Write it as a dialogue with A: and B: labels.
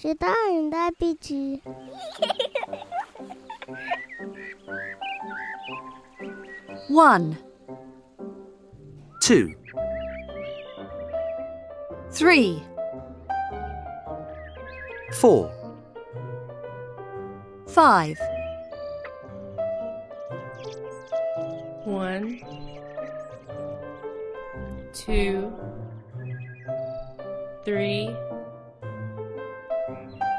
A: j'ai pas that appétit.
B: One,
C: two,
B: three,
C: four,
B: five.
D: One, two, three